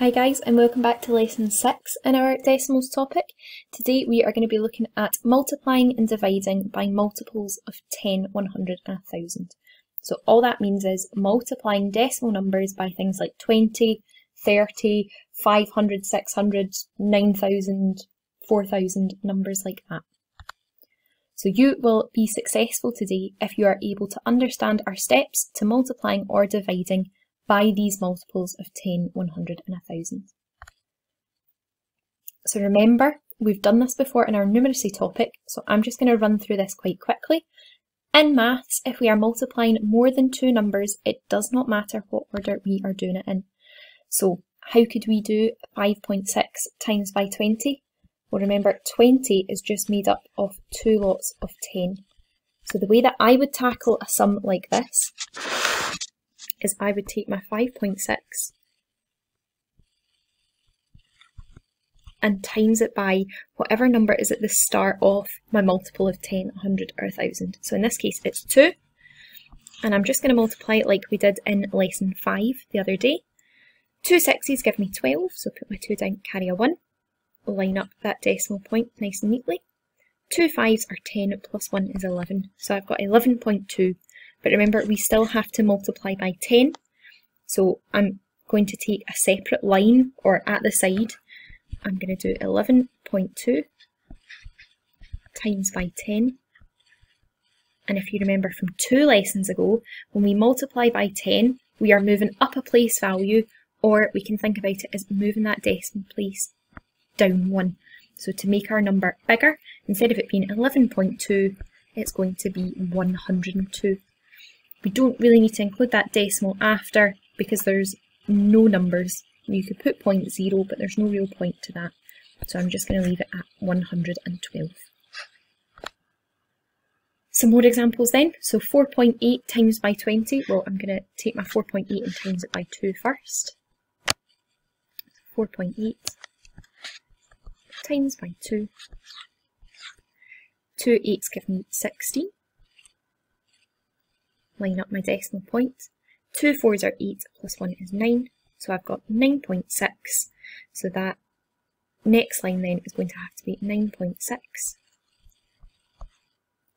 Hi guys and welcome back to lesson 6 in our decimals topic. Today we are going to be looking at multiplying and dividing by multiples of 10, 100 and 1000. So all that means is multiplying decimal numbers by things like 20, 30, 500, 600, 9000, 4000, numbers like that. So you will be successful today if you are able to understand our steps to multiplying or dividing by these multiples of 10, 100 and 1000. So remember, we've done this before in our numeracy topic, so I'm just going to run through this quite quickly. In maths, if we are multiplying more than two numbers, it does not matter what order we are doing it in. So how could we do 5.6 times by 20? Well remember 20 is just made up of two lots of 10. So the way that I would tackle a sum like this is I would take my 5.6 and times it by whatever number is at the start of my multiple of 10, 100 or 1000. So in this case it's 2 and I'm just going to multiply it like we did in lesson 5 the other day. Two sixes give me 12, so put my 2 down, carry a 1, line up that decimal point nice and neatly. Two fives are 10 plus 1 is 11, so I've got 11.2 but remember, we still have to multiply by 10. So I'm going to take a separate line, or at the side, I'm going to do 11.2 times by 10. And if you remember from two lessons ago, when we multiply by 10, we are moving up a place value, or we can think about it as moving that decimal place down one. So to make our number bigger, instead of it being 11.2, it's going to be 102. We don't really need to include that decimal after because there's no numbers. You could put 0.0 but there's no real point to that. So I'm just going to leave it at 112. Some more examples then. So 4.8 times by 20. Well, I'm going to take my 4.8 and times it by 2 first. 4.8 times by 2. 2 8s give me 16 line up my decimal point. Two fours are 8 plus 1 is 9, so I've got 9.6. So that next line then is going to have to be 9.6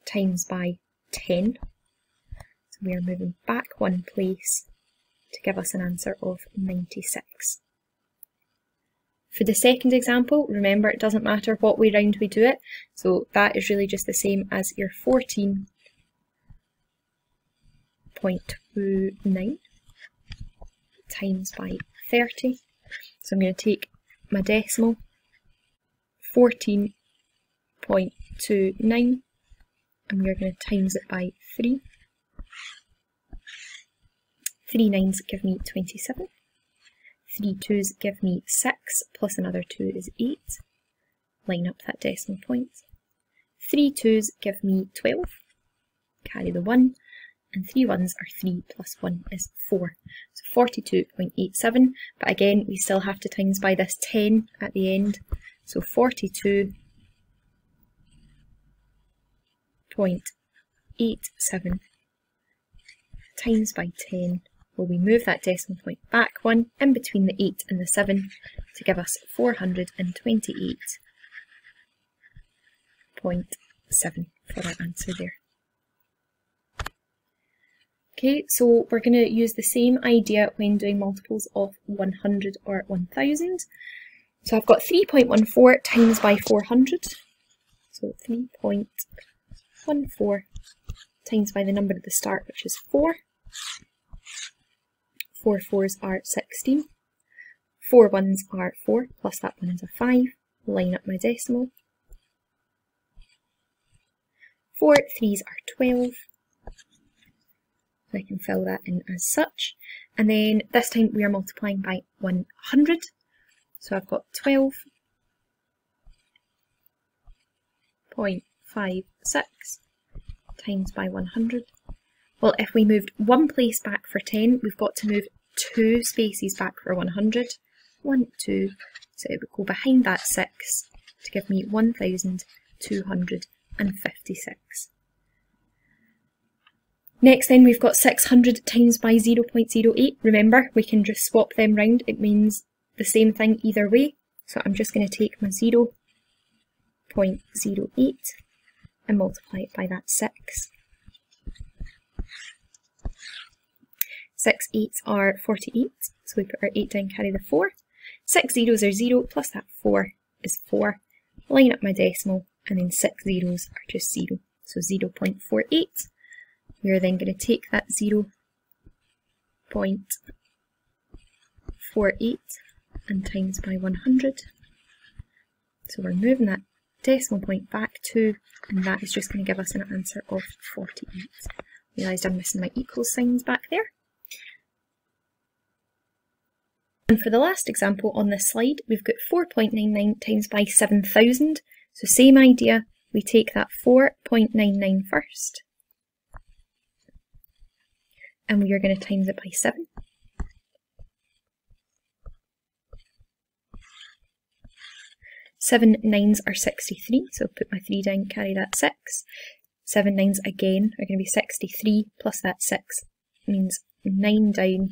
times by 10. So we are moving back one place to give us an answer of 96. For the second example, remember it doesn't matter what way round we do it, so that is really just the same as your 14 0.29 times by 30. So I'm going to take my decimal 14.29 and we're going to times it by 3. 3 nines give me 27. 3 twos give me 6 plus another 2 is 8. Line up that decimal point. 3 twos give me 12. Carry the 1 and three ones are 3 plus 1 is 4. So 42.87, but again we still have to times by this 10 at the end, so 42.87 times by 10 well we move that decimal point back one in between the 8 and the 7 to give us 428.7 for our answer there. Okay, so we're going to use the same idea when doing multiples of 100 or 1000. So I've got 3.14 times by 400. So 3.14 times by the number at the start, which is 4. 4 fours are 16. 4 ones are 4, plus that one is a 5. Line up my decimal. 4 threes are 12. I can fill that in as such. And then this time we are multiplying by 100. So I've got 12.56 times by 100. Well, if we moved one place back for 10, we've got to move two spaces back for 100. One, two, so it would go behind that 6 to give me 1,256. Next then we've got 600 times by 0.08. Remember, we can just swap them round. It means the same thing either way. So I'm just going to take my 0 0.08 and multiply it by that 6. 6 eights are 48, so we put our 8 down, carry the 4. 6 zeros are 0, plus that 4 is 4. Line up my decimal, and then 6 zeros are just 0, so 0 0.48. Are then going to take that 0 0.48 and times by 100. So we're moving that decimal point back to, and that is just going to give us an answer of 48. Realised I'm missing my equal signs back there. And for the last example on this slide, we've got 4.99 times by 7,000. So same idea, we take that 4.99 first, and we are going to times it by 7. Seven nines are 63, so put my 3 down, carry that 6. Seven nines again are going to be 63, plus that 6 means 9 down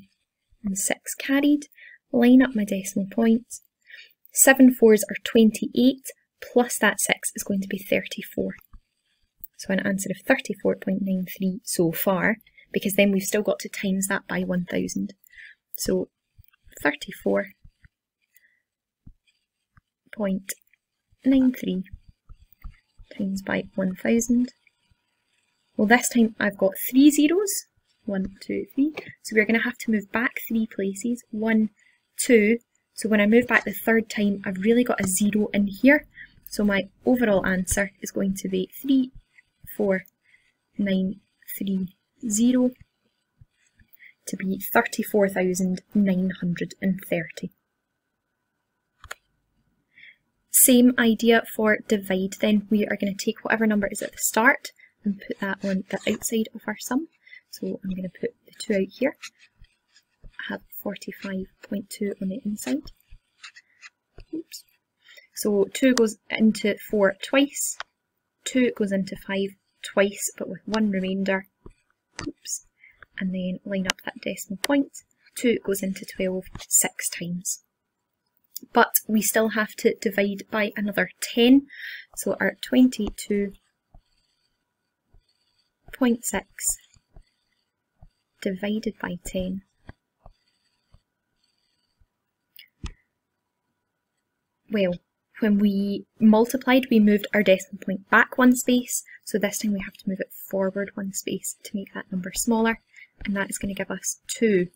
and 6 carried line up my decimal points. 7 fours are 28, plus that 6 is going to be 34. So an answer of 34.93 so far, because then we've still got to times that by 1000. So 34.93 times by 1000. Well, this time I've got three zeros. One, two, three. So we're going to have to move back three places. One, 2. So when I move back the third time, I've really got a 0 in here. So my overall answer is going to be 3, 4, 9, 3, 0 to be 34,930. Same idea for divide then. We are going to take whatever number is at the start and put that on the outside of our sum. So I'm going to put the 2 out here I have 45.2 on the inside. Oops. So 2 goes into 4 twice, 2 goes into 5 twice but with one remainder. Oops. And then line up that decimal point. 2 goes into 12 six times. But we still have to divide by another 10. So our 22.6 divided by 10 well, when we multiplied, we moved our decimal point back one space, so this time we have to move it forward one space to make that number smaller, and that is going to give us 2.26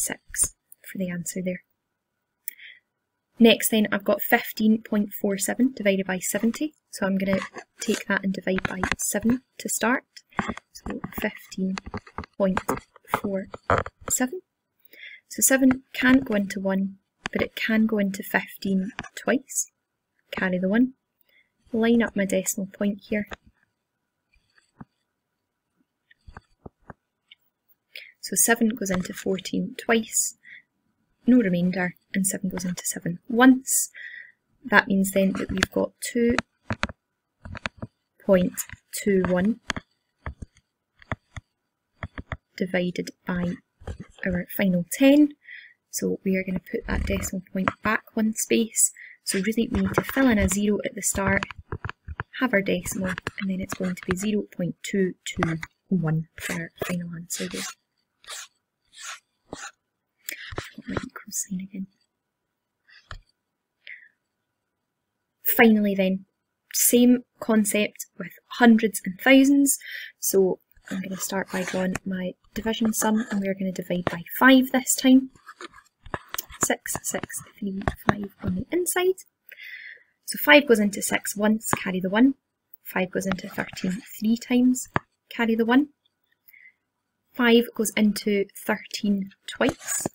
for the answer there. Next then, I've got 15.47 divided by 70, so I'm going to take that and divide by 7 to start. So 15.47. So 7 can't go into 1, but it can go into 15 twice. Carry the 1. Line up my decimal point here. So 7 goes into 14 twice, no remainder, and 7 goes into 7 once. That means then that we've got 2.21 divided by our final 10, so we are going to put that decimal point back one space. So really we need to fill in a zero at the start, have our decimal, and then it's going to be 0 0.221 for our final answer there. again. Finally then, same concept with hundreds and thousands. So I'm going to start by drawing my division sum and we're going to divide by 5 this time. 6, 6, 3, 5 on the inside. So 5 goes into 6 once, carry the 1. 5 goes into 13 three times, carry the 1. 5 goes into 13 twice,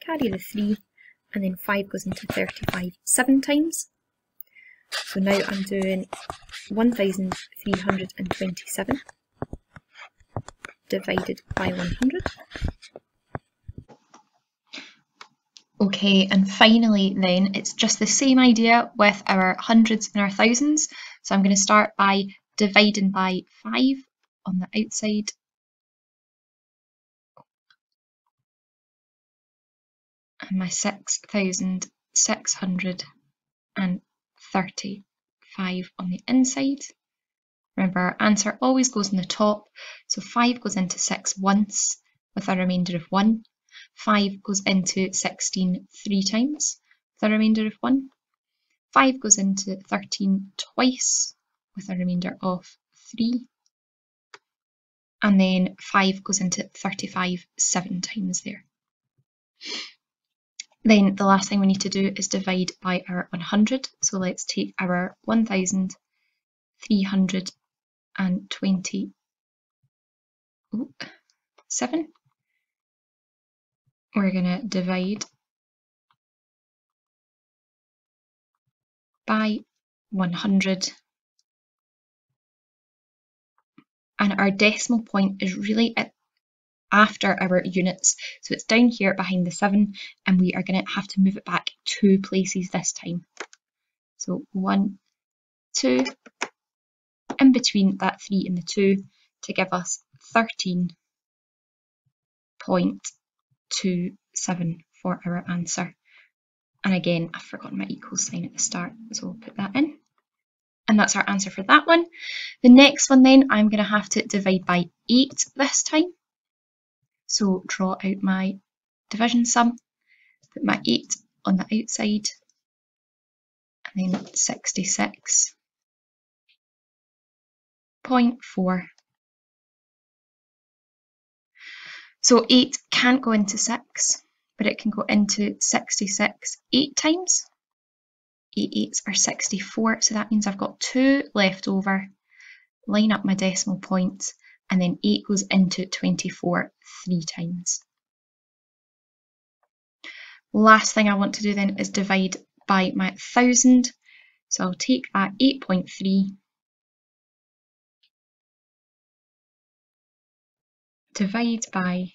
carry the 3. And then 5 goes into 35 seven times. So now I'm doing 1327 divided by 100. Okay, and finally then, it's just the same idea with our hundreds and our thousands. So I'm going to start by dividing by 5 on the outside. and my 6,635 on the inside. Remember, our answer always goes on the top, so 5 goes into 6 once with a remainder of 1. 5 goes into 16 three times with a remainder of 1. 5 goes into 13 twice with a remainder of 3. And then 5 goes into 35 seven times there. Then the last thing we need to do is divide by our 100. So let's take our 1,327. We're going to divide by 100 and our decimal point is really at after our units. So it's down here behind the 7 and we are going to have to move it back two places this time. So 1, 2, in between that 3 and the 2 to give us 13.27 for our answer. And again, I've forgotten my equal sign at the start, so we'll put that in. And that's our answer for that one. The next one then, I'm going to have to divide by 8 this time. So draw out my division sum, put my 8 on the outside, and then 66.4. So 8 can't go into 6, but it can go into 66 8 times. 8 eights are 64, so that means I've got 2 left over. Line up my decimal points and then 8 goes into 24 three times. Last thing I want to do then is divide by my 1000. So I'll take that 8.3 divide by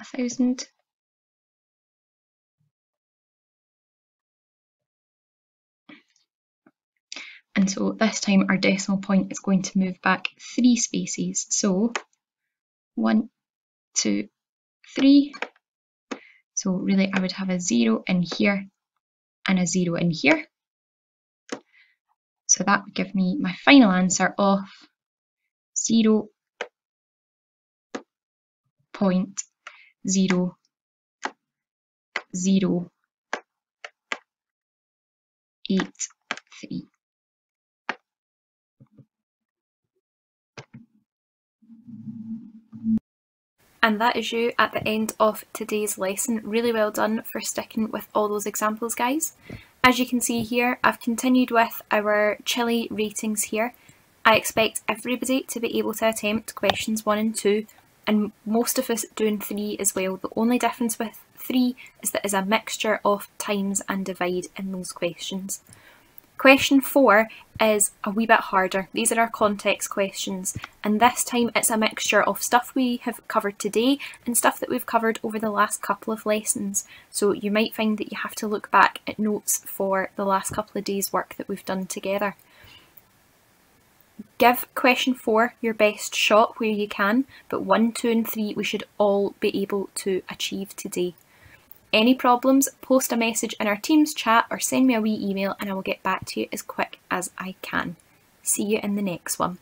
a thousand And so this time our decimal point is going to move back three spaces. So one, two, three. So really I would have a zero in here and a zero in here. So that would give me my final answer of zero point zero zero eight three. And that is you at the end of today's lesson. Really well done for sticking with all those examples, guys. As you can see here, I've continued with our chili ratings here. I expect everybody to be able to attempt questions 1 and 2, and most of us doing 3 as well. The only difference with 3 is that it's a mixture of times and divide in those questions. Question four is a wee bit harder. These are our context questions and this time it's a mixture of stuff we have covered today and stuff that we've covered over the last couple of lessons. So you might find that you have to look back at notes for the last couple of days work that we've done together. Give question four your best shot where you can, but one, two and three we should all be able to achieve today. Any problems, post a message in our Teams chat or send me a wee email and I will get back to you as quick as I can. See you in the next one.